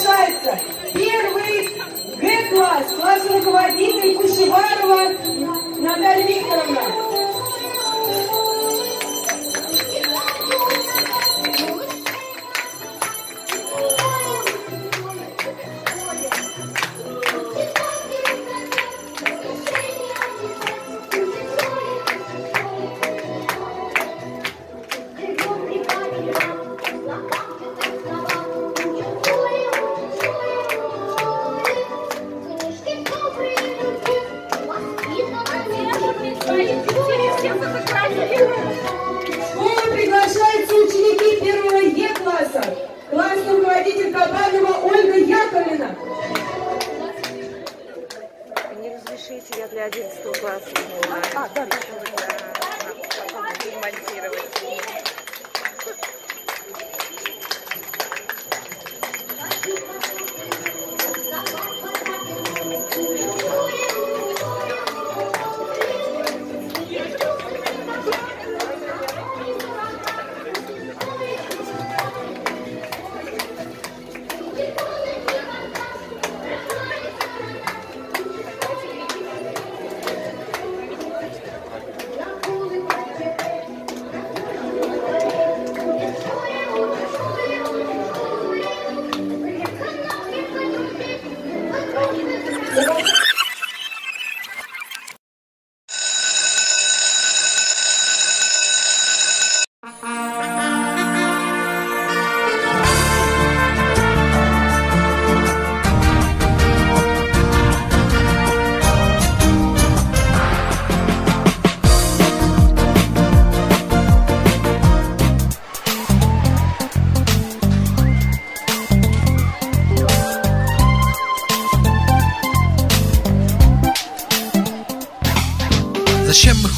приглашается первый Г-класс, класс руководитель Кушеварова Наталья Викторовна.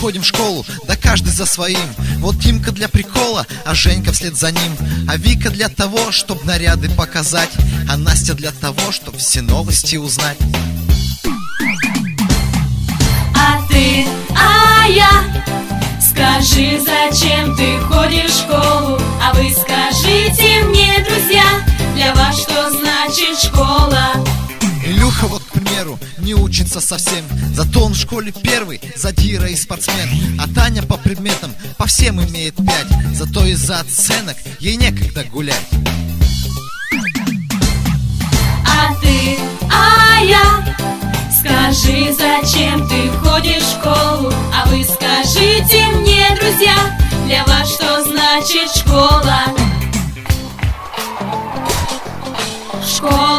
Ходим в школу? Да каждый за своим Вот Димка для прикола, а Женька вслед за ним А Вика для того, чтоб наряды показать А Настя для того, чтоб все новости узнать А ты, а я Скажи, зачем ты ходишь в школу? А вы скажите мне, друзья Для вас что значит школа? Илюха вот, к примеру, не учится совсем Зато он в школе первый, задира и спортсмен А Таня по предметам по всем имеет пять Зато из-за оценок ей некогда гулять А ты, а я Скажи, зачем ты ходишь в школу? А вы скажите мне, друзья Для вас что значит школа? Школа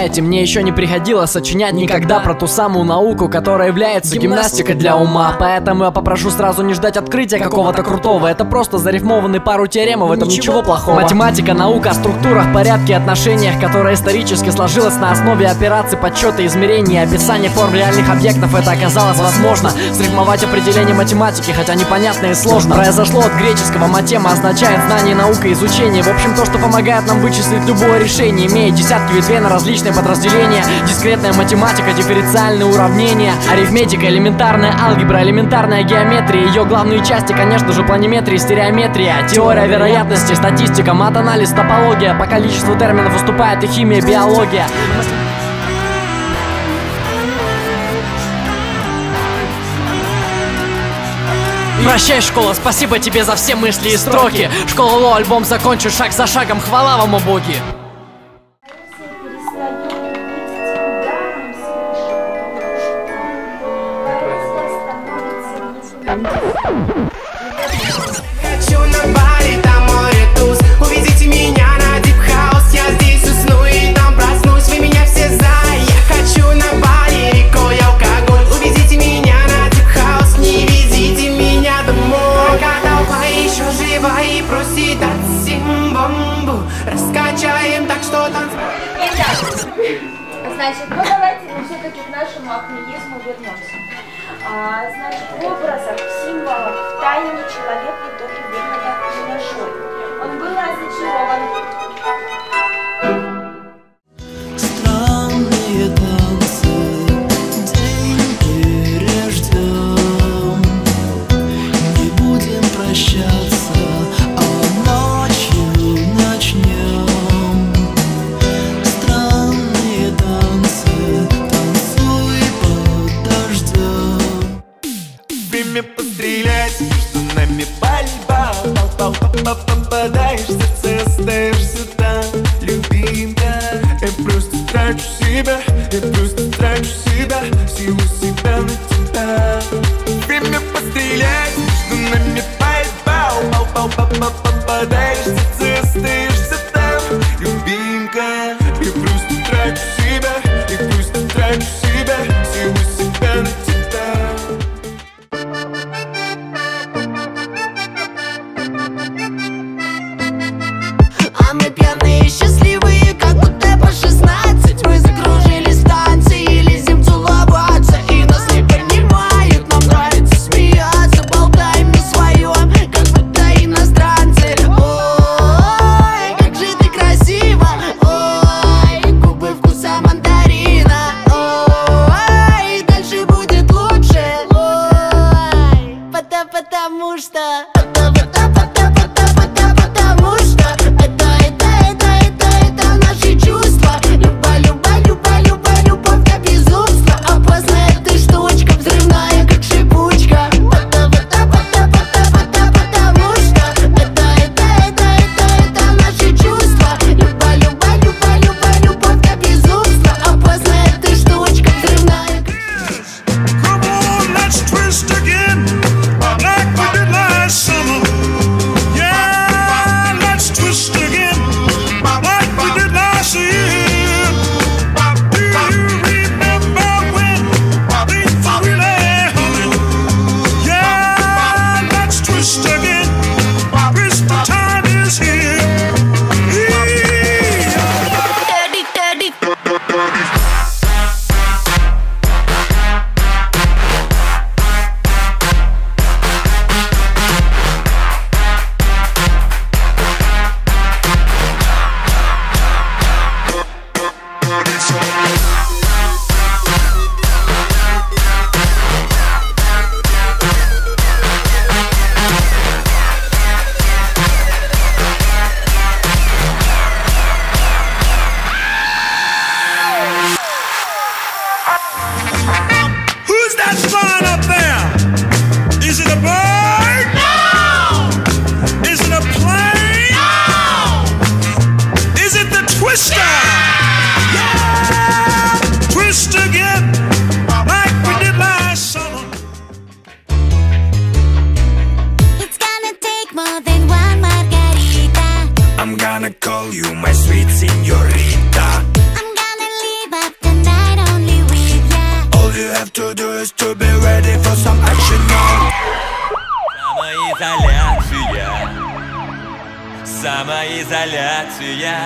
Знаете, мне еще не приходилось сочинять никогда про ту самую науку, которая является гимнастикой для ума. Поэтому я попрошу сразу не ждать открытия какого-то крутого. Это просто зарифмованные пару теорем, в этом ничего плохого. Математика, наука о структурах, порядке отношениях, которая исторически сложилась на основе операций, подсчета, измерения, описания форм реальных объектов. Это оказалось возможно. Срифмовать определение математики, хотя непонятно и сложно. Произошло от греческого. Матема означает знание, наука, изучение. В общем, то, что помогает нам вычислить любое решение, имея десятки ветвей на различные подразделения. Дискретная математика, дифференциальные уравнения, арифметика, элементарная алгебра, элементарная геометрия. Ее главные части, конечно же, планиметрия, стереометрия, теория вероятности, статистика, мат-анализ, топология. По количеству терминов выступает и химия, биология. Прощай, школа, спасибо тебе за все мысли и строки Школа Ло, альбом закончу шаг за шагом, хвала вам, боги все-таки к нашему акмеизму вернемся. А, значит, в образах, в символах, в тайне человек в итоге выхода нашел. Он был разочарован. Siebert, ihr bist ein Dreck, Siebert, sie ist gonna call you my sweet senorita I'm gonna live up the night only with ya All you have to do is to be ready for some action now Самоизоляция Самоизоляция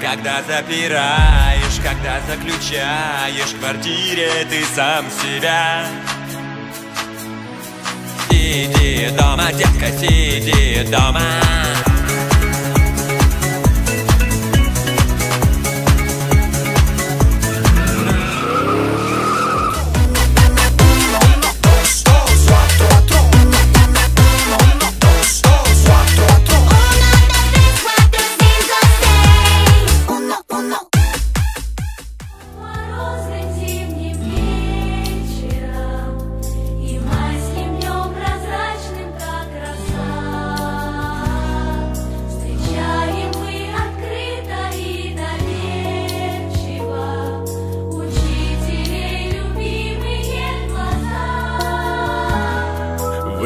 Когда запираешь, когда заключаешь в квартире ты сам себя Сиди дома, детка, сиди дома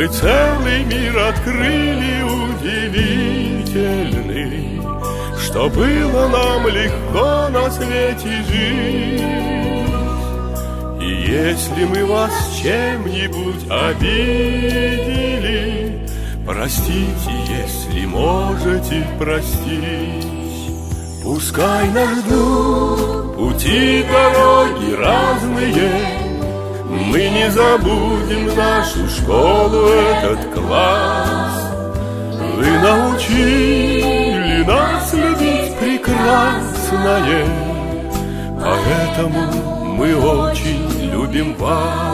Мы целый мир открыли удивительный, Что было нам легко на свете жить. И если мы вас чем-нибудь обидели, Простите, если можете простить. Пускай нас ждут пути, дороги разные, мы не забудем нашу школу, этот класс. Вы научили нас любить прекрасное, Поэтому мы очень любим вас.